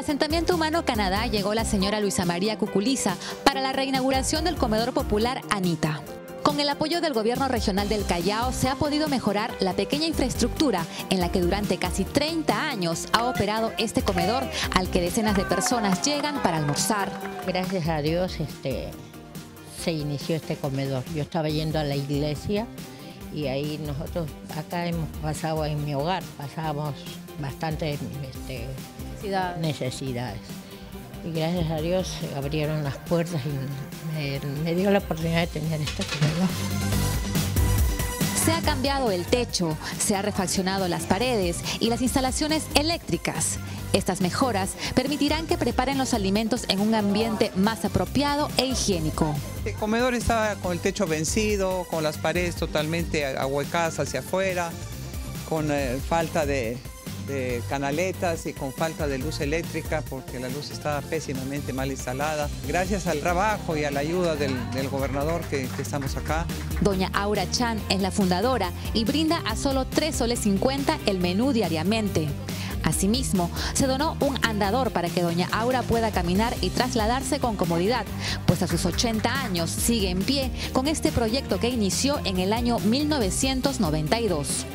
asentamiento humano Canadá llegó la señora Luisa María Cuculiza para la reinauguración del comedor popular Anita. Con el apoyo del gobierno regional del Callao se ha podido mejorar la pequeña infraestructura en la que durante casi 30 años ha operado este comedor al que decenas de personas llegan para almorzar. Gracias a Dios este, se inició este comedor. Yo estaba yendo a la iglesia y ahí nosotros acá hemos pasado en mi hogar, pasábamos bastantes este, necesidades. Y gracias a Dios se abrieron las puertas y me, dio la oportunidad de tener este comedor. Se ha cambiado el techo, se ha refaccionado las paredes y las instalaciones eléctricas. Estas mejoras permitirán que preparen los alimentos en un ambiente más apropiado e higiénico. El comedor está con el techo vencido, con las paredes totalmente ahuecadas hacia afuera, con eh, falta de, canaletas y con falta de luz eléctrica porque la luz está pésimamente mal instalada. Gracias al trabajo y a la ayuda del, gobernador que, que, estamos acá. Doña Aura Chan es la fundadora y brinda a solo 3 soles 50 el menú diariamente. Asimismo, se donó un andador para que doña Aura pueda caminar y trasladarse con comodidad, pues a sus 80 años sigue en pie con este proyecto que inició en el año 1992.